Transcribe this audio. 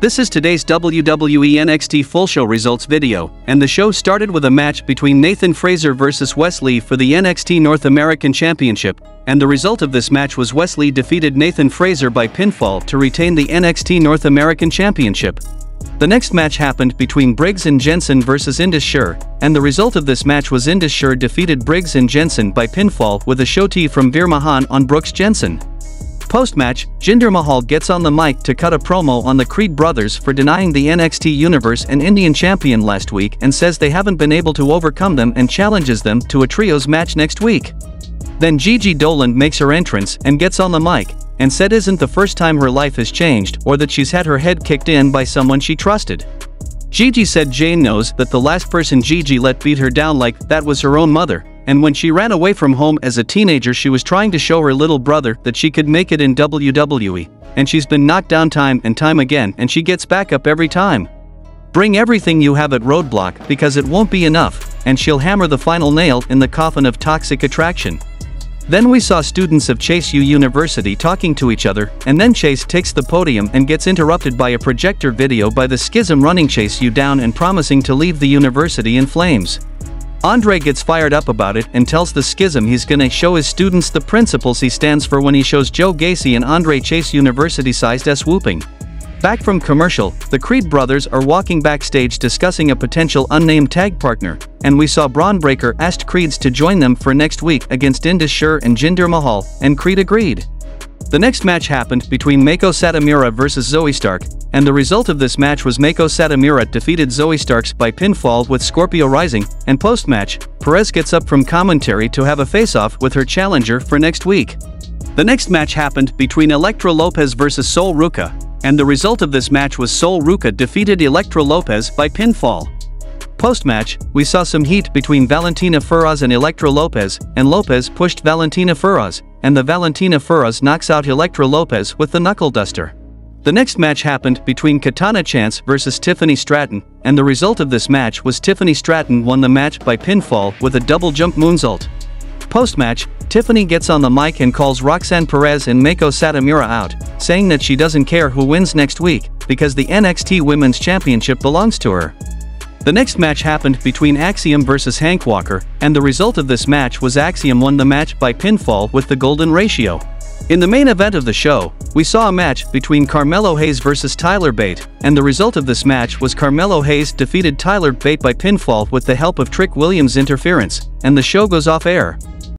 This is today's WWE NXT Full Show results video, and the show started with a match between Nathan Frazer versus Wes Lee for the NXT North American Championship, and the result of this match was Wes Lee defeated Nathan Frazer by pinfall to retain the NXT North American Championship. The next match happened between Briggs and Jensen versus Indus Sher, and the result of this match was Indus Sher defeated Briggs and Jensen by pinfall with a shoti from Veer Mahaan on Brooks Jensen. Post-match, Jinder Mahal gets on the mic to cut a promo on the Creed brothers for denying the NXT Universe and Indian champion last week and says they haven't been able to overcome them and challenges them to a trios match next week. Then Gigi Dolin makes her entrance and gets on the mic, and said isn't the first time her life has changed or that she's had her head kicked in by someone she trusted. Gigi said Jayne knows that the last person Gigi let beat her down like that was her own mother, and when she ran away from home as a teenager she was trying to show her little brother that she could make it in WWE, and she's been knocked down time and time again and she gets back up every time. Bring everything you have at Roadblock because it won't be enough, and she'll hammer the final nail in the coffin of toxic attraction. Then we saw students of Chase U University talking to each other, and then Chase takes the podium and gets interrupted by a projector video by the schism running Chase U down and promising to leave the university in flames. Andre gets fired up about it and tells the schism he's gonna show his students the principles he stands for when he shows Joe Gacy and Andre Chase university-sized S whooping. Back from commercial, the Creed brothers are walking backstage discussing a potential unnamed tag partner, and we saw Bron Breakker asked Creeds to join them for next week against Indus Sher and Jinder Mahal, and Creed agreed. The next match happened between Meiko Satomura vs Zoey Stark, and the result of this match was Meiko Satomura defeated Zoey Starks by pinfall with Scorpio Rising, and post-match, Perez gets up from commentary to have a face-off with her challenger for next week. The next match happened between Elektra Lopez vs Sol Ruca, and the result of this match was Sol Ruca defeated Elektra Lopez by pinfall. Post-match, we saw some heat between Valentina Feroz and Elektra Lopez, and Lopez pushed Valentina Feroz, and the Valentina Feroz knocks out Elektra Lopez with the knuckle duster. The next match happened between Katana Chance versus Tiffany Stratton, and the result of this match was Tiffany Stratton won the match by pinfall with a double jump moonsault. Post-match, Tiffany gets on the mic and calls Roxanne Perez and Meiko Satomura out, saying that she doesn't care who wins next week, because the NXT Women's Championship belongs to her. The next match happened between Axiom vs Hank Walker, and the result of this match was Axiom won the match by pinfall with the golden ratio. In the main event of the show, we saw a match between Carmelo Hayes vs Tyler Bate, and the result of this match was Carmelo Hayes defeated Tyler Bate by pinfall with the help of Trick Williams' interference, and the show goes off air.